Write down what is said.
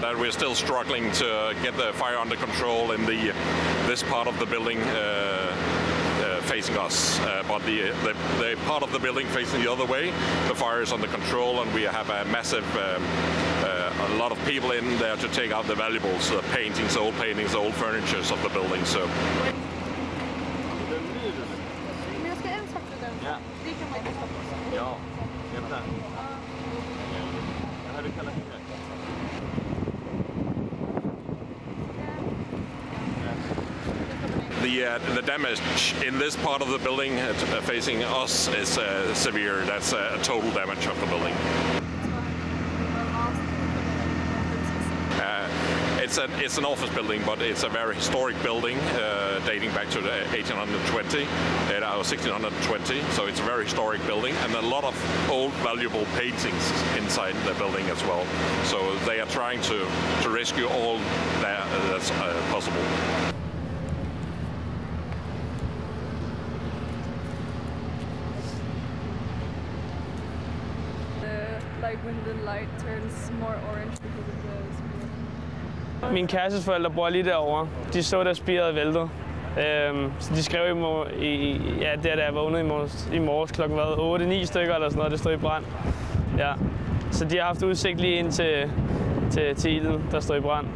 That we're still struggling to get the fire under control in the this part of the building uh, uh, facing us. Uh, but the, the the part of the building facing the other way, the fire is under control, and we have a massive. Um, uh, a lot of people in there to take out the valuables, the paintings, old paintings, old furnitures of the building. So The uh, the damage in this part of the building uh, uh, facing us is uh, severe. That's uh, a total damage of the building. Uh, it's an it's an office building, but it's a very historic building uh, dating back to the 1820 uh, or 1620. So it's a very historic building, and a lot of old valuable paintings inside the building as well. So they are trying to to rescue all that that's uh, possible. Like when the light turns more orange because of the smoke. Min kærestes forældre bor lige derovre. De så, der spiret væltet. Øhm, så de skrev i, mor- i ja, der, da jeg vågnede i morges, i morges klokken var 8-9 stykker eller sådan noget, det stod i brand. Ja. Så de har haft udsigt lige ind til, til, til ilden, der stod i brand.